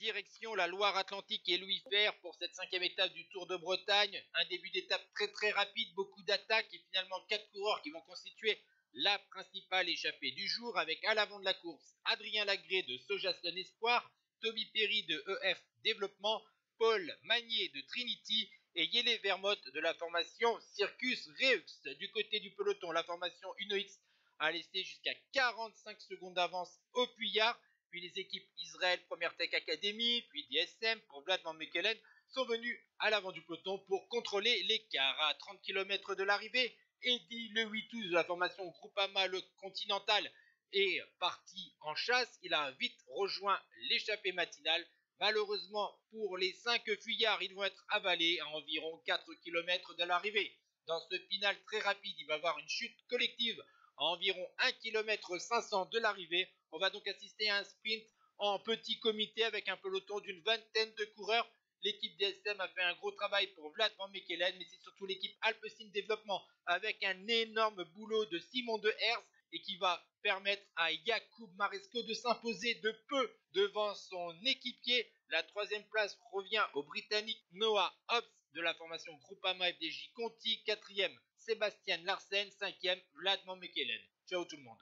Direction la Loire-Atlantique et Louis Fer pour cette cinquième étape du Tour de Bretagne. Un début d'étape très très rapide, beaucoup d'attaques et finalement quatre coureurs qui vont constituer la principale échappée du jour avec à l'avant de la course Adrien Lagré de Sojaslon Espoir, Toby Perry de EF Développement, Paul Magnier de Trinity et Yele Vermotte de la formation Circus Reux. Du côté du peloton, la formation UnoX a laissé jusqu'à 45 secondes d'avance au Puyard, puis les équipes Israël Première Tech Academy, puis DSM pour Vlad Van sont venus à l'avant du peloton pour contrôler l'écart à 30 km de l'arrivée. Eddie Le 8 de la formation Groupama le Continental est parti en chasse. Il a vite rejoint l'échappée matinale. Malheureusement pour les 5 fuyards, ils vont être avalés à environ 4 km de l'arrivée. Dans ce final très rapide, il va y avoir une chute collective à environ 1 km 500 de l'arrivée. On va donc assister à un sprint en petit comité avec un peloton d'une vingtaine de coureurs L'équipe DSM a fait un gros travail pour Vlad Van mais c'est surtout l'équipe Alpecin Développement avec un énorme boulot de Simon de Herz et qui va permettre à Jakub Maresco de s'imposer de peu devant son équipier. La troisième place revient au Britannique Noah Hobbs de la formation Groupama FDJ Conti. Quatrième, Sébastien Larsen. Cinquième, Vlad Van Mekelen. Ciao tout le monde.